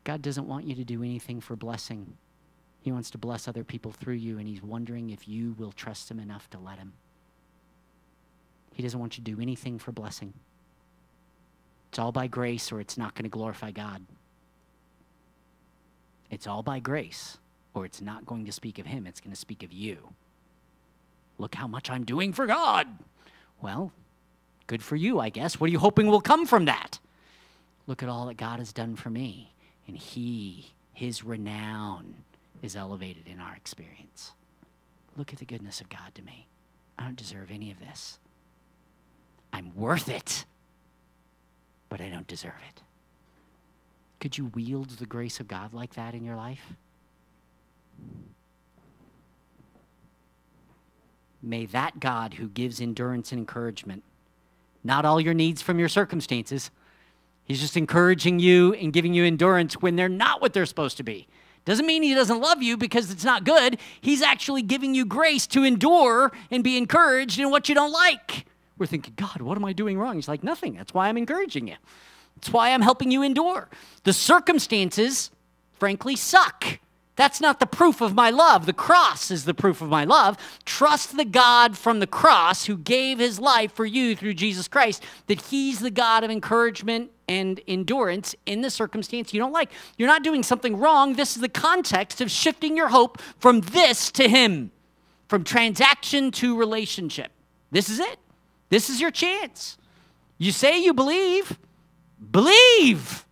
God doesn't want you to do anything for blessing. He wants to bless other people through you, and He's wondering if you will trust Him enough to let Him. He doesn't want you to do anything for blessing. It's all by grace, or it's not going to glorify God. It's all by grace, or it's not going to speak of Him, it's going to speak of you. Look how much I'm doing for God. Well, good for you, I guess. What are you hoping will come from that? Look at all that God has done for me and he, his renown, is elevated in our experience. Look at the goodness of God to me. I don't deserve any of this. I'm worth it, but I don't deserve it. Could you wield the grace of God like that in your life? May that God who gives endurance and encouragement, not all your needs from your circumstances, He's just encouraging you and giving you endurance when they're not what they're supposed to be. Doesn't mean he doesn't love you because it's not good. He's actually giving you grace to endure and be encouraged in what you don't like. We're thinking, God, what am I doing wrong? He's like, nothing. That's why I'm encouraging you. That's why I'm helping you endure. The circumstances, frankly, suck. That's not the proof of my love. The cross is the proof of my love. Trust the God from the cross who gave his life for you through Jesus Christ, that he's the God of encouragement and endurance in the circumstance you don't like. You're not doing something wrong. This is the context of shifting your hope from this to him, from transaction to relationship. This is it. This is your chance. You say you believe, believe.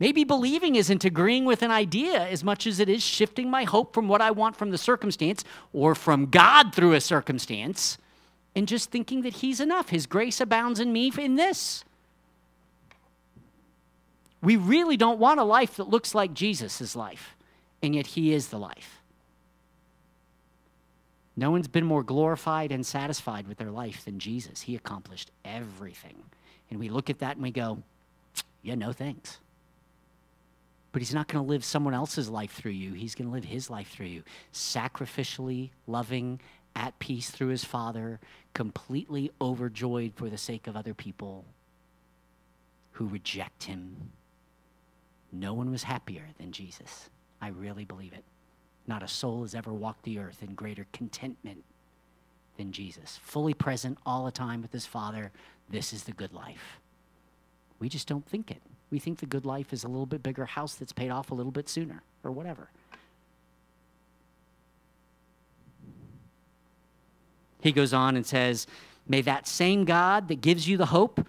Maybe believing isn't agreeing with an idea as much as it is shifting my hope from what I want from the circumstance or from God through a circumstance and just thinking that He's enough. His grace abounds in me in this. We really don't want a life that looks like Jesus' life, and yet He is the life. No one's been more glorified and satisfied with their life than Jesus. He accomplished everything. And we look at that and we go, yeah, no thanks. But he's not going to live someone else's life through you. He's going to live his life through you. Sacrificially, loving, at peace through his Father, completely overjoyed for the sake of other people who reject him. No one was happier than Jesus. I really believe it. Not a soul has ever walked the earth in greater contentment than Jesus. Fully present all the time with his Father. This is the good life. We just don't think it. We think the good life is a little bit bigger house that's paid off a little bit sooner or whatever. He goes on and says, May that same God that gives you the hope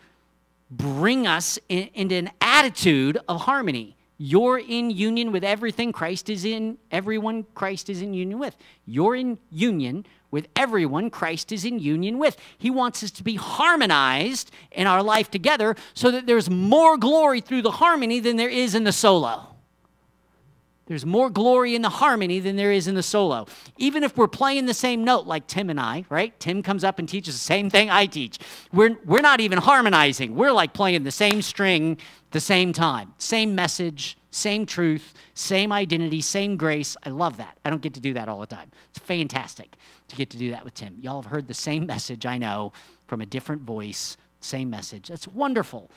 bring us in, into an attitude of harmony. You're in union with everything Christ is in, everyone Christ is in union with. You're in union with everyone Christ is in union with. He wants us to be harmonized in our life together so that there's more glory through the harmony than there is in the solo. There's more glory in the harmony than there is in the solo. Even if we're playing the same note, like Tim and I, right? Tim comes up and teaches the same thing I teach. We're, we're not even harmonizing. We're like playing the same string the same time. Same message, same truth, same identity, same grace. I love that. I don't get to do that all the time. It's fantastic to get to do that with Tim. Y'all have heard the same message, I know, from a different voice, same message. That's wonderful.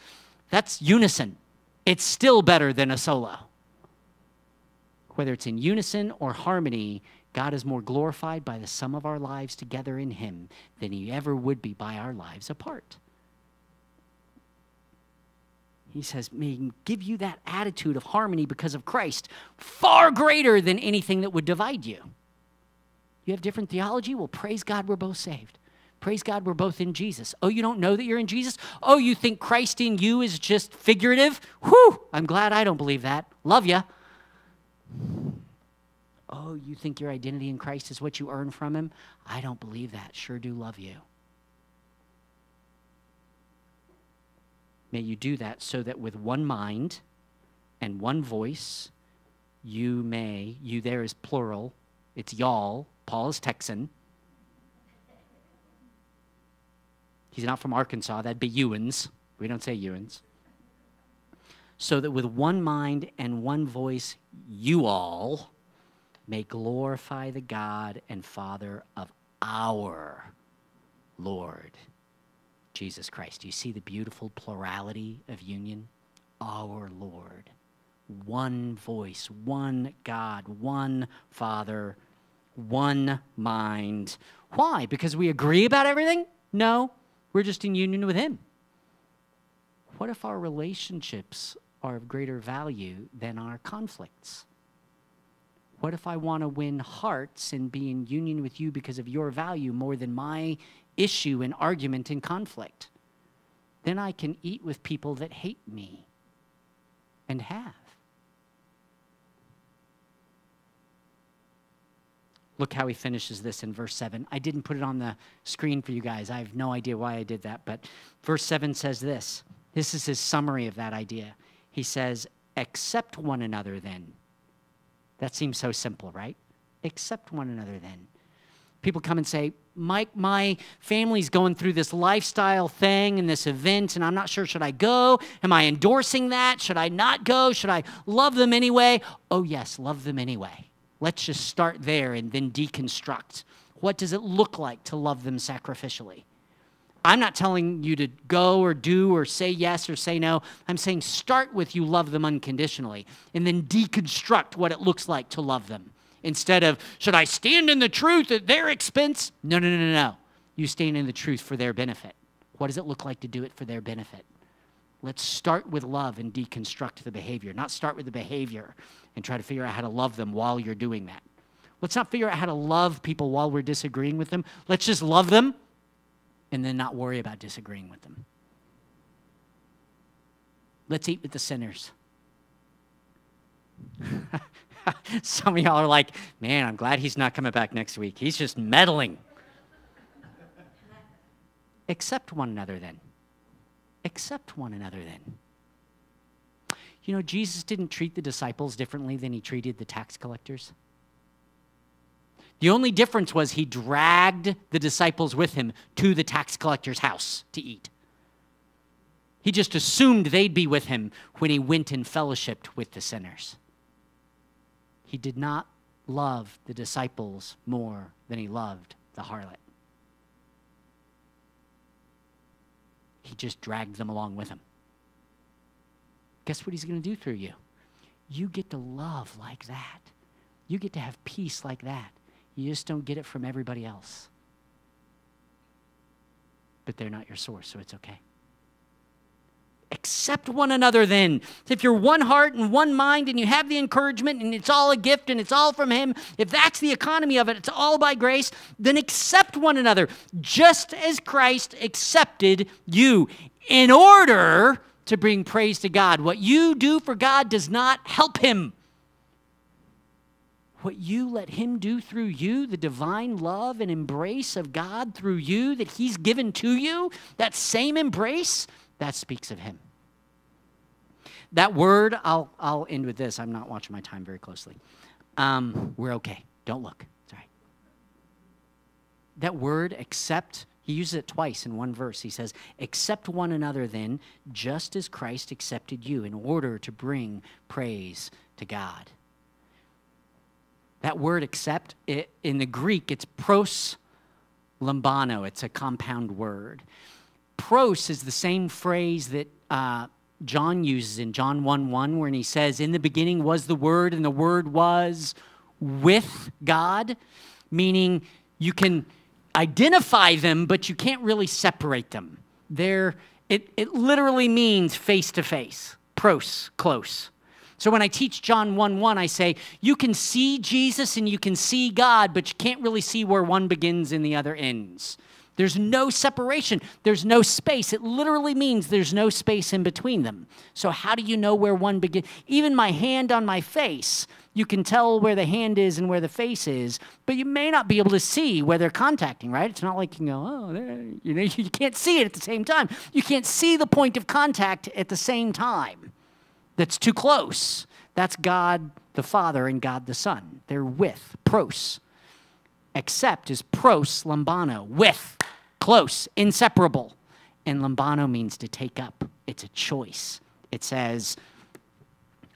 That's unison. It's still better than a solo whether it's in unison or harmony, God is more glorified by the sum of our lives together in Him than He ever would be by our lives apart. He says, may give you that attitude of harmony because of Christ, far greater than anything that would divide you. You have different theology? Well, praise God, we're both saved. Praise God, we're both in Jesus. Oh, you don't know that you're in Jesus? Oh, you think Christ in you is just figurative? Whew, I'm glad I don't believe that. Love ya. Oh, you think your identity in Christ is what you earn from Him? I don't believe that. Sure do love you. May you do that so that with one mind and one voice, you may, you there is plural, it's y'all, Paul is Texan. He's not from Arkansas, that'd be Ewans. We don't say Ewans so that with one mind and one voice, you all may glorify the God and Father of our Lord Jesus Christ. Do you see the beautiful plurality of union? Our Lord. One voice, one God, one Father, one mind. Why? Because we agree about everything? No, we're just in union with Him. What if our relationships are of greater value than our conflicts? What if I want to win hearts and be in union with you because of your value more than my issue and argument and conflict? Then I can eat with people that hate me and have. Look how he finishes this in verse 7. I didn't put it on the screen for you guys. I have no idea why I did that, but verse 7 says this. This is his summary of that idea he says, Accept one another then. That seems so simple, right? Accept one another then. People come and say, Mike, my family's going through this lifestyle thing and this event, and I'm not sure, should I go? Am I endorsing that? Should I not go? Should I love them anyway? Oh, yes, love them anyway. Let's just start there and then deconstruct. What does it look like to love them sacrificially? I'm not telling you to go or do or say yes or say no. I'm saying start with you love them unconditionally and then deconstruct what it looks like to love them. Instead of, should I stand in the truth at their expense? No, no, no, no, no. You stand in the truth for their benefit. What does it look like to do it for their benefit? Let's start with love and deconstruct the behavior, not start with the behavior and try to figure out how to love them while you're doing that. Let's not figure out how to love people while we're disagreeing with them. Let's just love them and then not worry about disagreeing with them. Let's eat with the sinners. Some of y'all are like, man, I'm glad he's not coming back next week. He's just meddling. Accept one another then. Accept one another then. You know, Jesus didn't treat the disciples differently than he treated the tax collectors. The only difference was he dragged the disciples with him to the tax collector's house to eat. He just assumed they'd be with him when he went and fellowshipped with the sinners. He did not love the disciples more than he loved the harlot. He just dragged them along with him. Guess what he's going to do through you? You get to love like that. You get to have peace like that. You just don't get it from everybody else. But they're not your source, so it's okay. Accept one another then. If you're one heart and one mind and you have the encouragement and it's all a gift and it's all from Him, if that's the economy of it, it's all by grace, then accept one another just as Christ accepted you in order to bring praise to God. What you do for God does not help Him. what you let Him do through you, the divine love and embrace of God through you that He's given to you, that same embrace, that speaks of Him. That word, I'll, I'll end with this. I'm not watching my time very closely. Um, we're okay. Don't look. It's all right. That word, accept, he uses it twice in one verse. He says, Accept one another then, just as Christ accepted you, in order to bring praise to God. That word accept, it, in the Greek, it's pros lambano. It's a compound word. Pros is the same phrase that uh, John uses in John 1 1, when he says, In the beginning was the Word, and the Word was with God, meaning you can identify them, but you can't really separate them. They're, it, it literally means face to face, pros, close. So when I teach John 1 1, I say, you can see Jesus and you can see God, but you can't really see where one begins and the other ends. There's no separation, there's no space. It literally means there's no space in between them. So, how do you know where one begins? Even my hand on my face, you can tell where the hand is and where the face is, but you may not be able to see where they're contacting, right? It's not like you can go, oh, there. You know, you can't see it at the same time. You can't see the point of contact at the same time. That's too close. That's God the Father and God the Son. They're with, pros. Except is pros lambano, with, close, inseparable. And lambano means to take up. It's a choice. It says,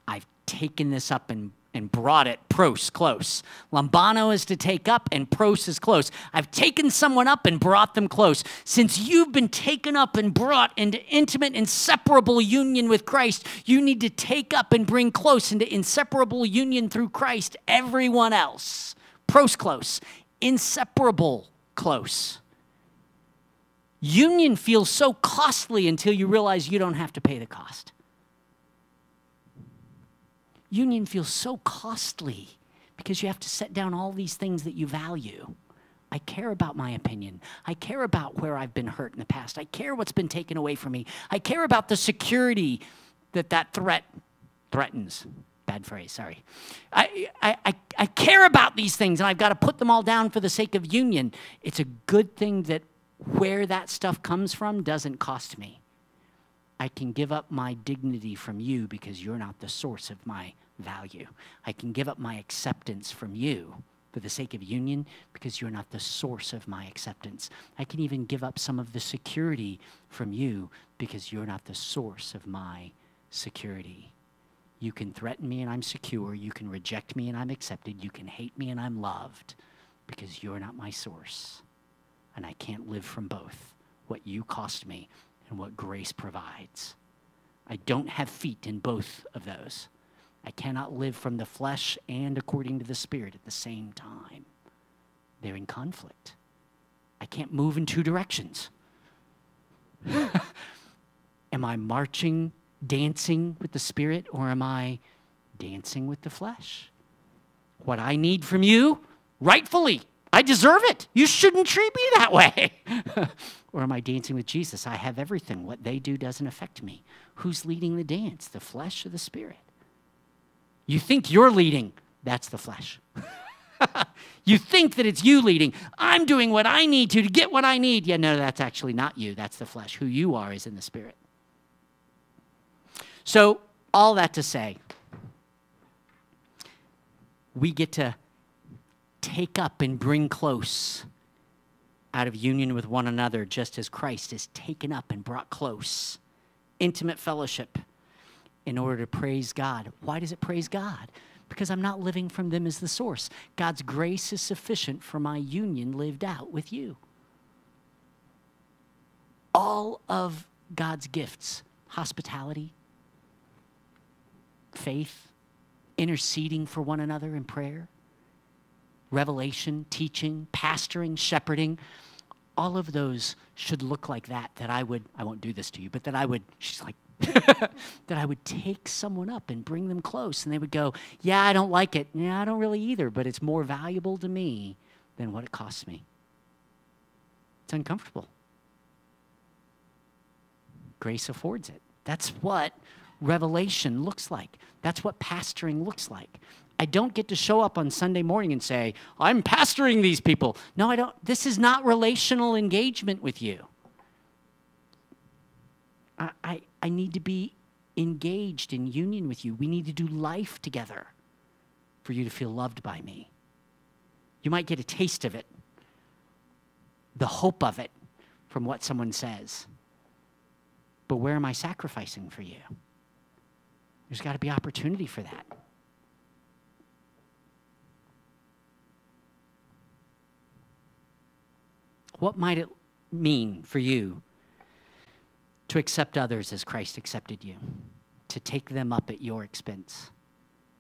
I've taken this up and, and brought it pros, close. Lambano is to take up, and pros is close. I've taken someone up and brought them close. Since you've been taken up and brought into intimate, inseparable union with Christ, you need to take up and bring close into inseparable union through Christ everyone else. Pros close, inseparable close. Union feels so costly until you realize you don't have to pay the cost. Union feels so costly because you have to set down all these things that you value. I care about my opinion. I care about where I've been hurt in the past. I care what's been taken away from me. I care about the security that that threat threatens. Bad phrase, sorry. I, I, I, I care about these things and I've got to put them all down for the sake of union. It's a good thing that where that stuff comes from doesn't cost me. I can give up my dignity from you because you're not the source of my value. I can give up my acceptance from you for the sake of union because you're not the source of my acceptance. I can even give up some of the security from you because you're not the source of my security. You can threaten me and I'm secure. You can reject me and I'm accepted. You can hate me and I'm loved because you're not my source and I can't live from both what you cost me and what grace provides. I don't have feet in both of those. I cannot live from the flesh and according to the Spirit at the same time. They're in conflict. I can't move in two directions. am I marching, dancing with the Spirit, or am I dancing with the flesh? What I need from you, rightfully, I deserve it. You shouldn't treat me that way. or am I dancing with Jesus? I have everything. What they do doesn't affect me. Who's leading the dance, the flesh or the spirit? You think you're leading, that's the flesh. you think that it's you leading. I'm doing what I need to to get what I need. Yeah, no, that's actually not you. That's the flesh. Who you are is in the spirit. So, all that to say, we get to take up and bring close out of union with one another, just as Christ is taken up and brought close. Intimate fellowship in order to praise God. Why does it praise God? Because I'm not living from them as the source. God's grace is sufficient for my union lived out with you. All of God's gifts hospitality, faith, interceding for one another in prayer, revelation, teaching, pastoring, shepherding, all of those should look like that. That I would, I won't do this to you, but that I would, she's like, that I would take someone up and bring them close and they would go, Yeah, I don't like it. Yeah, I don't really either, but it's more valuable to me than what it costs me. It's uncomfortable. Grace affords it. That's what revelation looks like. That's what pastoring looks like I don't get to show up on Sunday morning and say, I'm pastoring these people. No, I don't. This is not relational engagement with you. I, I, I need to be engaged in union with you. We need to do life together for you to feel loved by me. You might get a taste of it, the hope of it from what someone says. But where am I sacrificing for you? There's got to be opportunity for that. What might it mean for you to accept others as Christ accepted you, to take them up at your expense,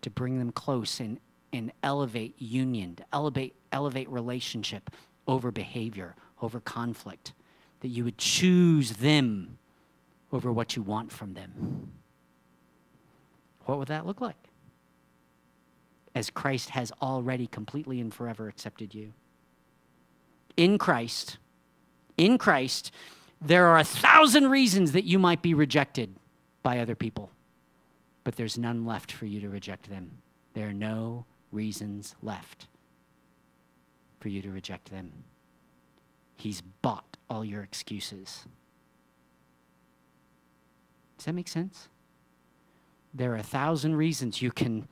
to bring them close and, and elevate union, to elevate, elevate relationship over behavior, over conflict, that you would choose them over what you want from them? What would that look like? As Christ has already completely and forever accepted you. In Christ, in Christ, there are a thousand reasons that you might be rejected by other people, but there's none left for you to reject them. There are no reasons left for you to reject them. He's bought all your excuses. Does that make sense? There are a thousand reasons you can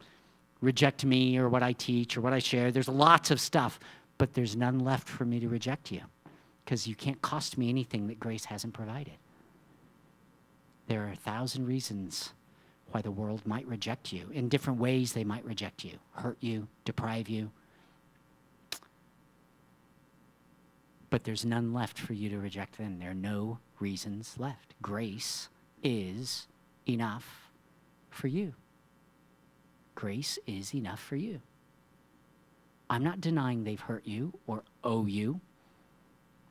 reject me or what I teach or what I share. There's lots of stuff, but there's none left for me to reject you because you can't cost me anything that grace hasn't provided. There are a thousand reasons why the world might reject you. In different ways, they might reject you, hurt you, deprive you. But there's none left for you to reject them. There are no reasons left. Grace is enough for you. Grace is enough for you. I'm not denying they've hurt you or owe you.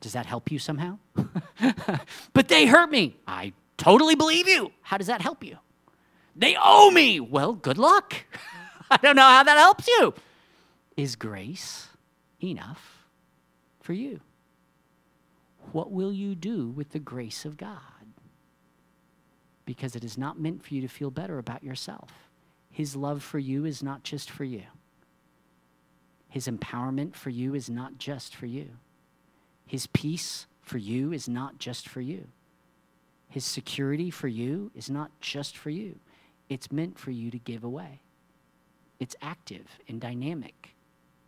Does that help you somehow? but they hurt me. I totally believe you. How does that help you? They owe me. Well, good luck. I don't know how that helps you. Is grace enough for you? What will you do with the grace of God? Because it is not meant for you to feel better about yourself. His love for you is not just for you. His empowerment for you is not just for you. His peace for you is not just for you. His security for you is not just for you. It's meant for you to give away. It's active and dynamic,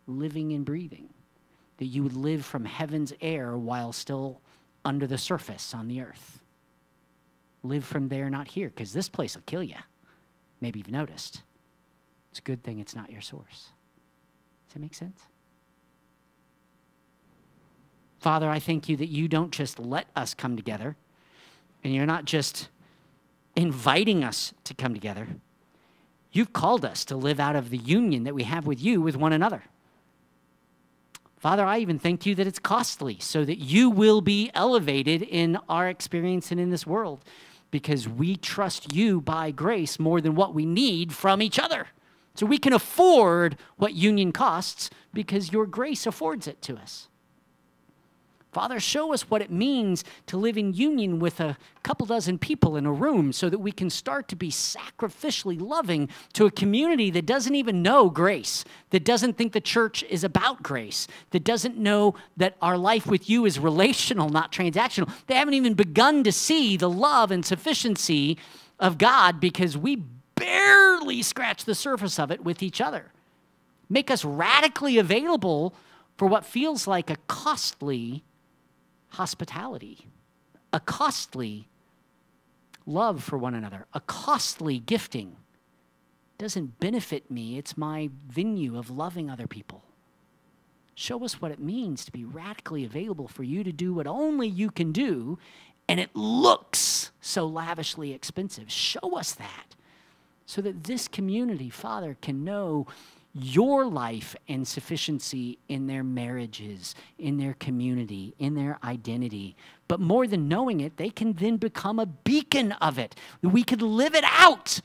living and breathing. That you would live from heaven's air while still under the surface on the earth. Live from there, not here, because this place will kill you. Maybe you've noticed. It's a good thing it's not your source. Does that make sense? Father, I thank you that you don't just let us come together and you're not just inviting us to come together. You've called us to live out of the union that we have with you with one another. Father, I even thank you that it's costly so that you will be elevated in our experience and in this world because we trust you by grace more than what we need from each other. So we can afford what union costs because your grace affords it to us. Father, show us what it means to live in union with a couple dozen people in a room so that we can start to be sacrificially loving to a community that doesn't even know grace, that doesn't think the church is about grace, that doesn't know that our life with you is relational, not transactional. They haven't even begun to see the love and sufficiency of God because we barely scratch the surface of it with each other. Make us radically available for what feels like a costly hospitality, a costly love for one another, a costly gifting. Doesn't benefit me, it's my venue of loving other people. Show us what it means to be radically available for you to do what only you can do, and it looks so lavishly expensive. Show us that so that this community, Father, can know your life and sufficiency in their marriages, in their community, in their identity. But more than knowing it, they can then become a beacon of it. We could live it out.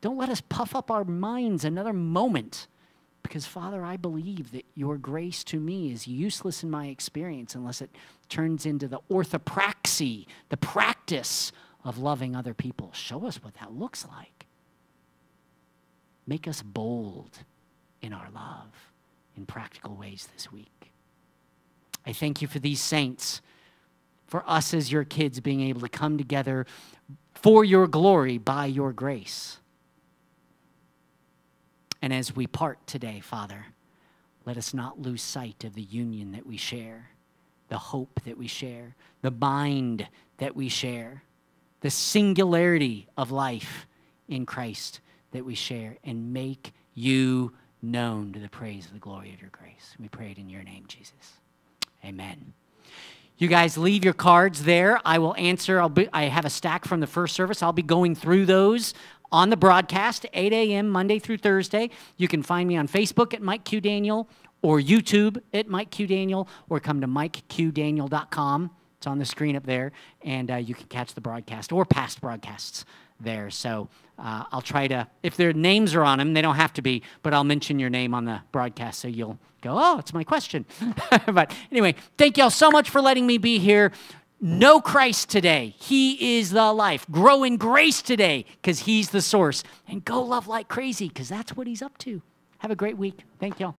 Don't let us puff up our minds another moment. Because, Father, I believe that your grace to me is useless in my experience unless it turns into the orthopraxy, the practice of loving other people. Show us what that looks like. Make us bold in our love in practical ways this week. I thank you for these saints, for us as your kids being able to come together for your glory by your grace. And as we part today, Father, let us not lose sight of the union that we share, the hope that we share, the mind that we share, the singularity of life in Christ that we share, and make you known to the praise of the glory of your grace. We pray it in your name, Jesus. Amen. You guys leave your cards there. I will answer. I'll be, I have a stack from the first service. I'll be going through those on the broadcast, 8 a.m. Monday through Thursday. You can find me on Facebook at Mike Q Daniel or YouTube at Mike Q Daniel or come to MikeQDaniel.com. It's on the screen up there, and uh, you can catch the broadcast or past broadcasts there. So uh, I'll try to, if their names are on them, they don't have to be, but I'll mention your name on the broadcast so you'll go, oh, it's my question. but anyway, thank y'all so much for letting me be here. Know Christ today. He is the life. Grow in grace today because He's the source. And go love like crazy because that's what He's up to. Have a great week. Thank y'all.